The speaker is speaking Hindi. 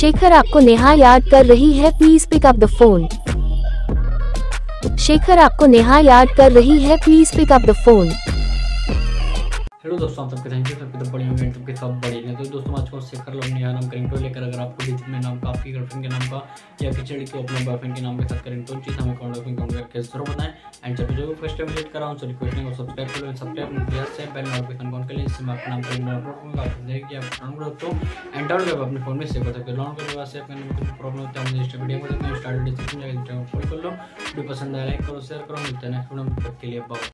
शेखर आपको नेहा याद कर रही है please pick up the phone Shekhar आपको नेहा याद कर रही है please pick up the phone hello दोस्तों, आप सबके थैंक यू सबके तो बड़ी होंगे सबके सब बड़ी हैं। तो दोस्तों आज को शेखर लोग नया नाम करेंगे तो लेकर अगर आपको भी में नाम का, आपकी गर्लफ्रेंड के नाम का, या खिचड़ी को अपने बॉयफ्रेंड के नाम के साथ करेंगे तो चीज़ हमें कॉन्ट ऑफ़ कॉन्ट करके ज़रूर बताएँ। एंड चलो जो फ़र्स्ट टाइम विज़िट कर रहा हूँ सो रिक्वेस्ट है सब्सक्राइब कर लो सब्सक्राइब प्लस से बेल नोटिफिकेशन कॉन कर लें इससे मैं अपना नाम करेंगे। आप डाउनलोड दोस्तों एंड डाउन कर अपने फ़ोन में सेव कर सकते हो। डाउनलोड करने के बाद सेव में प्रॉब्लम होता है मुझे वीडियो को स्टार्ट डिस्क्रिप्शन जाकर फॉलो कर लो। वीडियो पसंद आया लाइक करो शेयर करो, मिलते हैं नेक्स्ट वीडियो के लिए बाय